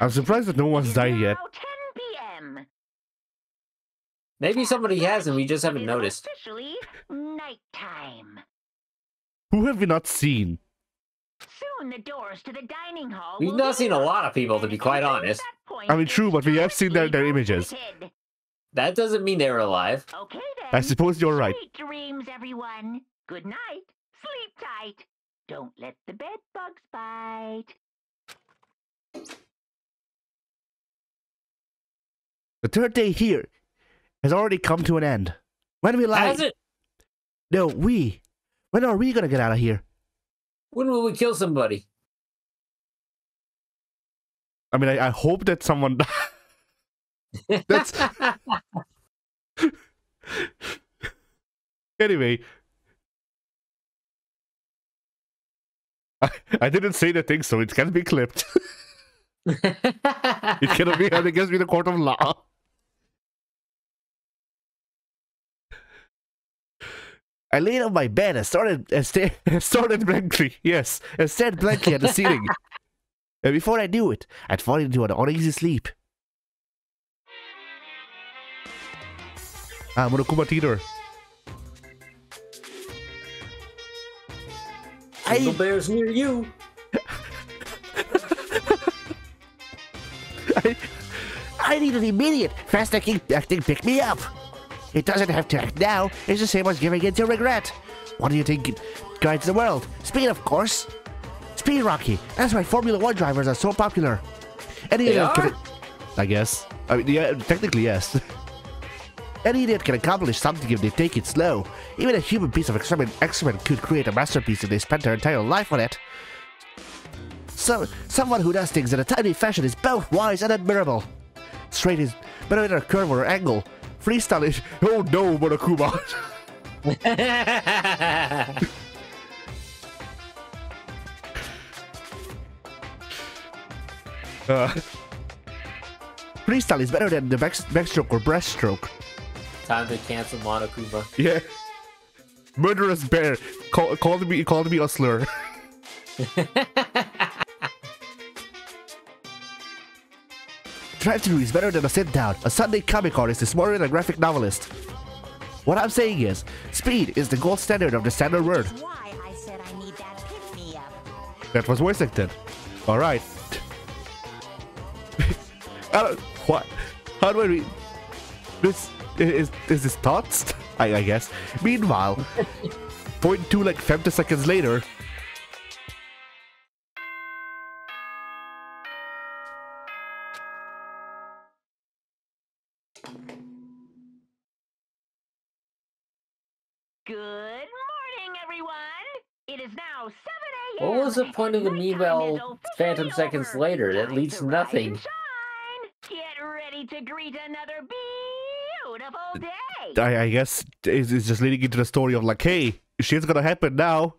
I'm surprised that no one's died yet. 10 p.m. Maybe somebody has and we just haven't noticed. Officially nighttime. Who have we not seen? Soon the doors to the dining hall. We've not seen a lot of people, to be quite honest. at that point I mean, true, but we have seen their- their images. That doesn't mean they were alive. Okay then. I suppose you're right. Sweet dreams, everyone. Good night. Sleep tight. Don't let the bed bugs bite. The third day here has already come to an end. When will I? Has it? No, we. When are we gonna get out of here? When will we kill somebody? I mean, I, I hope that someone. That's anyway. I, I didn't say the thing, so it can be clipped. it cannot be held against me in the court of law. I laid on my bed and started and sta- started blankly. Yes, and stared blankly at the ceiling. and before I knew it, I'd fallen into an uneasy sleep. Ah, Monokuma Theater. Single I, bears near you. I, I need an immediate fast acting, acting pick me up. It doesn't have to act now. It's the same as giving in to regret. What do you think guides the world? Speed, of course. Speed Rocky. That's why Formula One drivers are so popular. Any They idiot can- I guess. I mean, yeah, technically yes. Any idiot can accomplish something if they take it slow. Even a human piece of excrement, excrement could create a masterpiece if they spent their entire life on it. So, someone who does things in a timely fashion is both wise and admirable. Straight is better than a curve or angle. Freestyle is oh no, Monokuma. uh, freestyle is better than the back, backstroke or breaststroke. Time to cancel Monokuma. Yeah. Murderous bear call, called me called me a slur. Drive-through is better than a sit-down. A Sunday comic artist is smarter than a graphic novelist. What I'm saying is, speed is the gold standard of the standard word. Why I said I need that pick me up. That was acted. All right. I don't, uh, what? How do I read? This is is this thoughts? I, I guess. Meanwhile, point two like 50 seconds later. Was the point of the and Meanwhile nighttime Phantom Seconds later? That leads to nothing. Get ready to greet another beautiful day. I, I guess it's, it's just leading into the story of like, hey, shit's gonna happen now.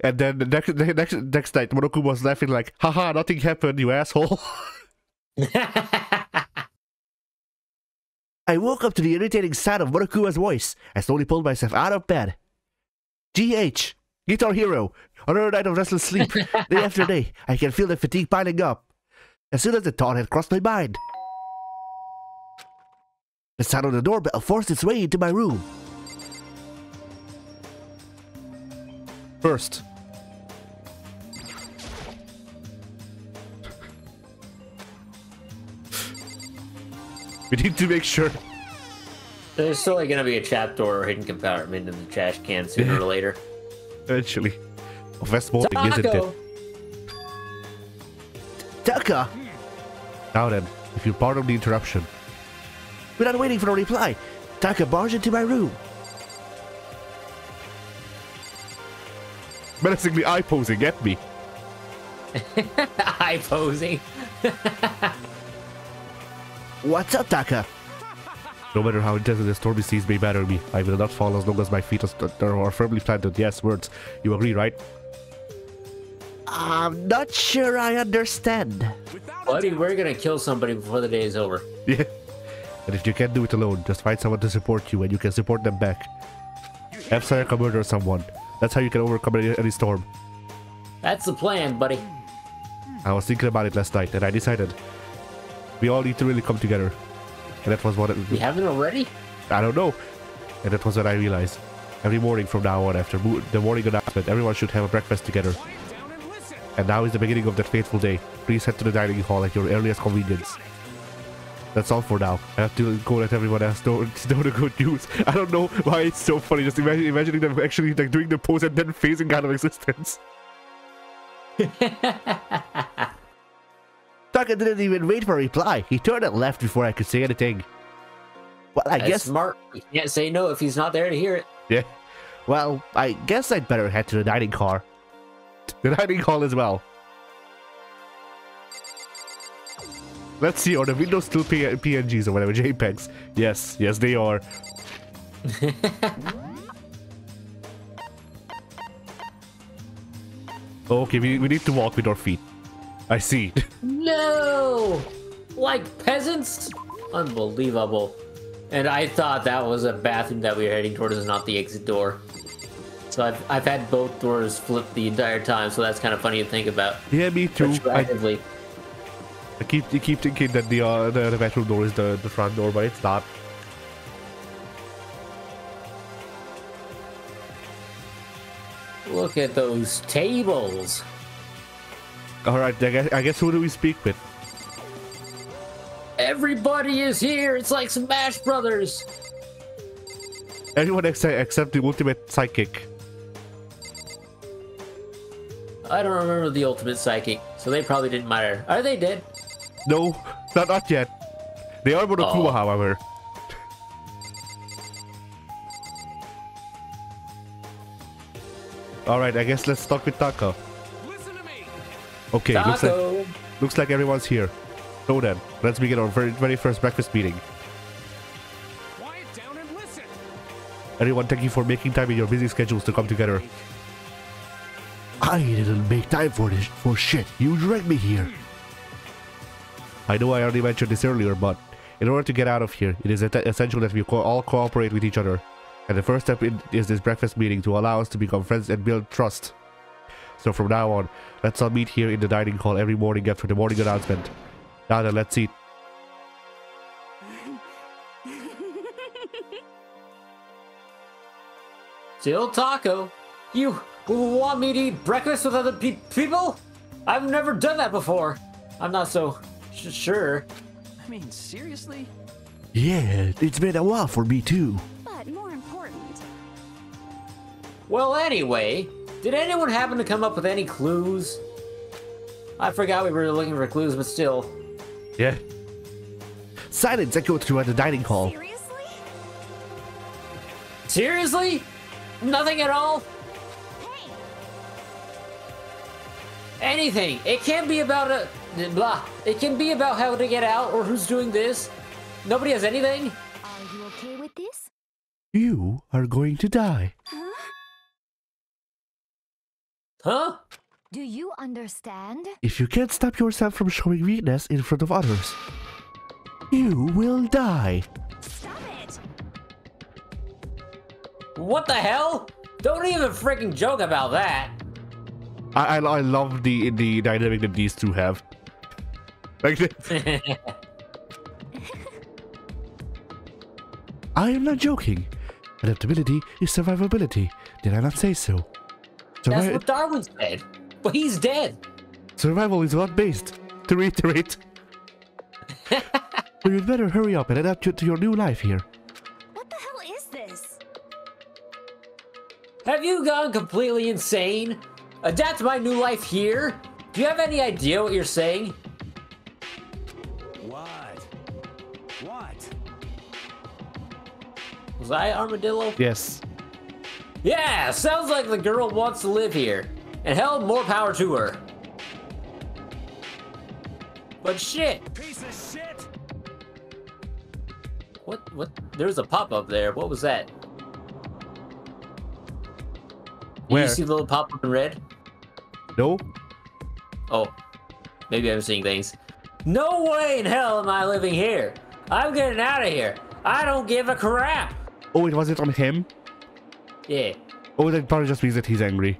And then the next the next next night, Monokuma was laughing like, haha, nothing happened, you asshole. I woke up to the irritating sound of Monokuma's voice. I slowly pulled myself out of bed. GH, Guitar Hero, another night of restless sleep. day after day, I can feel the fatigue piling up. As soon as the thought had crossed my mind, the sound of the doorbell forced its way into my room. First, we need to make sure There's still like, gonna be a trapdoor or hidden compartment in the trash can sooner or later. eventually. Of West Morning, isn't it? Taco! Taka! Now then, if you'll pardon the interruption. Without waiting for a reply, Taka barged into my room. Menacingly eye posing at me. Eye posing. What's up, Taka? No matter how intense the stormy seas may batter me, I will not fall as long as my feet are, st- are firmly planted. Yes, words. You agree, right? I'm not sure I understand. Buddy, we're gonna kill somebody before the day is over. Yeah. And if you can't do it alone, just find someone to support you and you can support them back. Have Sayaka murder someone. That's how you can overcome any, any storm. That's the plan, buddy. I was thinking about it last night and I decided We all need to really come together. And that was what it, We haven't already? I don't know. And that was what I realized. Every morning from now on, after the morning announcement, everyone should have a breakfast together. And now is the beginning of that fateful day. Please head to the dining hall at your earliest convenience. That's all for now. I have to go let everyone else know, know the good news. I don't know why it's so funny. Just imagine, imagining them actually like doing the pose and then phasing out of existence. Taka didn't even wait for a reply. He turned and left before I could say anything. Well, I That's guess smart. You can't say no if he's not there to hear it. Yeah. Well, I guess I'd better head to the dining car. The dining hall as well. Let's see, are the windows still P- PNGs or whatever, JPEGs? Yes, yes they are. okay, we, we need to walk with our feet. I see. No! Like peasants? Unbelievable. And I thought that was a bathroom that we were heading towards not the exit door. So I've, I've had both doors flipped the entire time, so that's kind of funny to think about. yeah, me too. I, I keep I keep thinking that the uh, the, the bedroom door is the, the front door, but it's not. Look at those tables. All right, I guess, I guess who do we speak with? Everybody is here. It's like Smash Brothers. Everyone except, except the ultimate psychic. I don't remember the ultimate psychic, so they probably didn't matter. Are they dead? No, not, not yet. They are Monokuma, Oh. however. Alright, I guess let's talk with Taka. Okay, looks like, looks like everyone's here. So then, let's begin our very, very first breakfast meeting. Quiet down and listen. Everyone, thank you for making time in your busy schedules to come together. I didn't make time for this for shit. You dragged me here. I know I already mentioned this earlier, but in order to get out of here, it is essential that we co- all cooperate with each other. And the first step in is this breakfast meeting to allow us to become friends and build trust. So from now on, let's all meet here in the dining hall every morning after the morning announcement. Now then, let's eat. Still Taco. You want me to eat breakfast with other pe- people? I've never done that before. I'm not so sh- sure. I mean, seriously? Yeah, it's been a while for me too. But more important, Well, anyway, did anyone happen to come up with any clues? I forgot we were looking for clues, but still. Yeah. Silence echoed throughout the dining hall. seriously? Seriously? Nothing at all? Anything. It can't be about a blah. It can be about how to get out or who's doing this. Nobody has anything. are you okay with this? You are going to die. Huh? Do you understand? If you can't stop yourself from showing weakness in front of others, you will die. Stop it! What the hell? Don't even freaking joke about that. I, I, I love the the dynamic that these two have. Like, I am not joking. Adaptability is survivability. Did I not say so? That's what Darwin said. But he's dead. survival is not based. To reiterate. so you'd better hurry up and adapt to, to your new life here. What the hell is this? Have you gone completely insane? Adapt my new life here? Do you have any idea what you're saying? What? What? Was I Armadillo? Yes. Yeah, sounds like the girl wants to live here. And hell, more power to her. But shit, Piece of shit! what, what, there's a pop-up there. What was that? Did you see the little pop-up in red? No? Oh, maybe I'm seeing things. No way in hell am I living here. I'm getting out of here. I don't give a crap. Oh, it wasn't on him? Yeah. Oh, that probably just means that he's angry.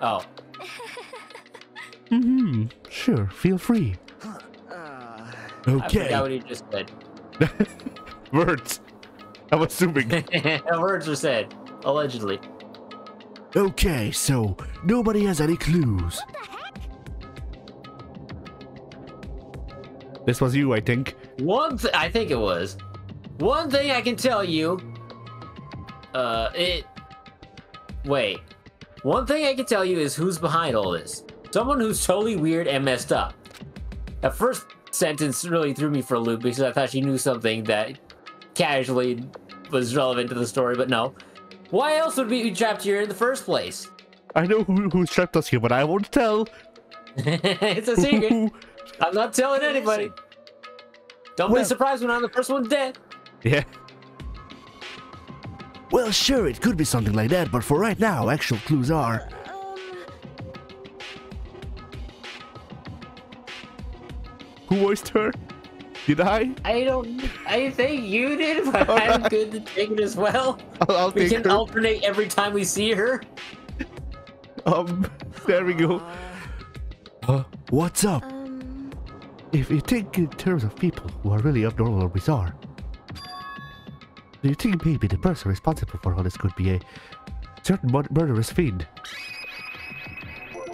Oh, Mm-hmm. Sure, feel free. I Okay. forgot what he just said. Words. I'm assuming. Words were said, allegedly. Okay, so nobody has any clues. What the heck? This was you, I think. One, th- I think it was. One thing I can tell you. Uh, it. Wait. One thing I can tell you is who's behind all this. Someone who's totally weird and messed up. That first sentence really threw me for a loop because I thought she knew something that casually was relevant to the story, but no. Why else would we be trapped here in the first place? I know who, who trapped us here, but I won't tell. it's a secret. I'm not telling anybody. Don't Well- be surprised when I'm the first one dead. yeah. Well, sure, it could be something like that, but for right now, actual clues are. Um, Who voiced her? Did I? I don't. I think you did, but I'm good to take it as well. I'll, I'll We take can her. alternate every time we see her. Um, there we go. Uh, what's up? um, If you think in terms of people who are really abnormal or bizarre, do you think maybe the person responsible for all this could be a certain mur- murderous fiend?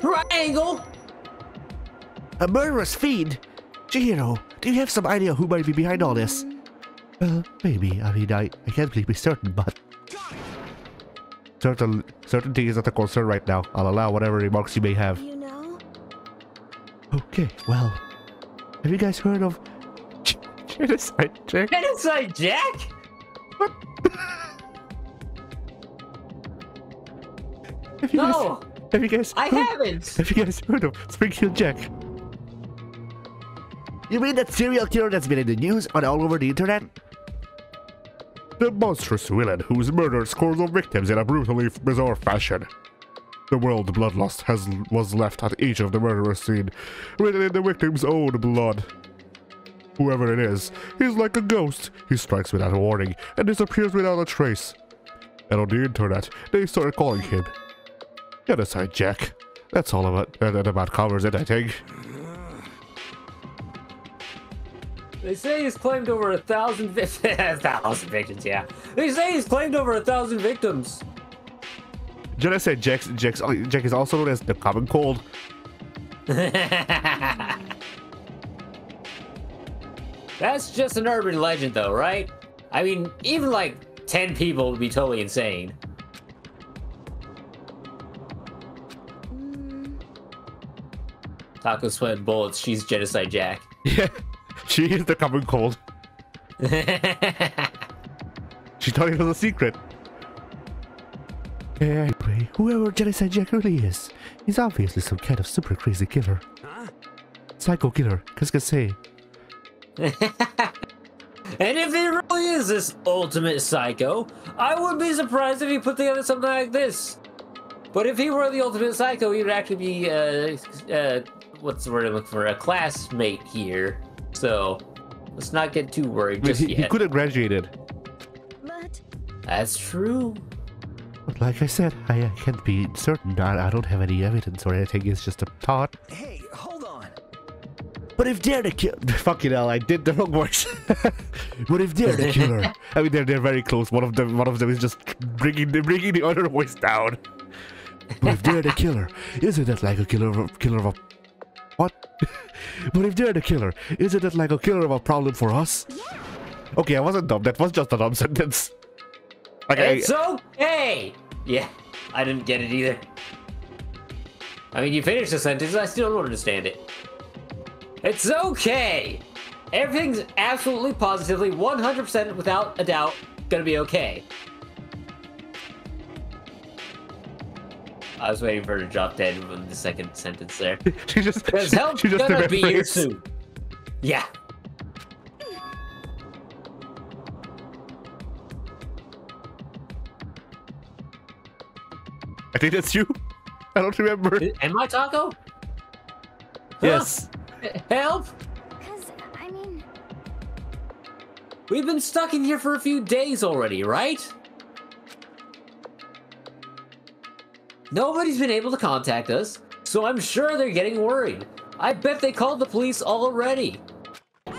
Triangle. A murderous fiend? Chihiro, do you have some idea who might be behind all this? Well, maybe. I mean, I, I can't really be certain, but certain certainty is not a concern right now. I'll allow whatever remarks you may have. you know? Okay, well, have you guys heard of G- genocide Jack? Genocide Jack. Have you No, guys, have you guys I heard- haven't. Have you guys heard of Springfield Jack? You mean that serial killer that's been in the news and all over the internet? The monstrous villain who's murdered scores of victims in a brutally bizarre fashion. The world bloodlust has was left at each of the murderous scene, written in the victim's own blood. Whoever it is, he's like a ghost. He strikes without a warning and disappears without a trace. And on the internet, they started calling him Genocide Jack. That's all about that about covers it, I think. They say he's claimed over a thousand, vi- a thousand victims. Yeah, they say he's claimed over a thousand victims. Genocide Jack's, Jack's, Jack is also known as the Common Cold. That's just an urban legend, though, right? I mean, even like ten people would be totally insane. Mm, Toko sweat bullets. She's genocide Jack. Yeah, she is the Common Cold. She thought it was a secret. Anyway, whoever Genocide Jack really is, he's obviously some kind of super crazy killer. Huh? Psycho killer, qu'est-ce que c'est? And if it really is this ultimate psycho, I wouldn't be surprised if he put together something like this. But if he were the ultimate psycho, he would actually be, uh, uh, what's the word I'm looking for? A classmate here. So, let's not get too worried I just he, he could have graduated. but That's true. But like I said, I, I can't be certain. I, I don't have any evidence or anything. It's just a thought. Hey, hold on. But if they're the killer, fucking hell, I did the wrong voice. but if they're the killer, I mean, they're they're very close. One of them, one of them is just bringing the bringing the other voice down. But if they're the killer, isn't that like a killer of a killer of a what? but if they're the killer, isn't it like a killer of a problem for us? Okay, I wasn't dumb. That was just a dumb sentence. I, It's okay. Yeah, I didn't get it either. I mean, you finished the sentence. I still don't understand it. It's okay. Everything's absolutely, positively, 100% without a doubt gonna be okay. I was waiting for her to drop dead in the second sentence there. she just Because she, help's she just gonna be that here soon. Yeah. I think that's you. I don't remember. Am I Toko? Yes. Huh? Help! because I mean, We've been stuck in here for a few days already, right? Nobody's been able to contact us, so I'm sure they're getting worried. I bet they called the police already.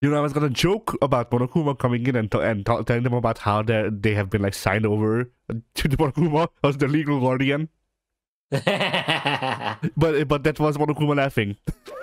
You know, I was gonna joke about Monokuma coming in and, and telling them about how they have been like signed over to the Monokuma as the legal guardian. but but that was Monokuma laughing.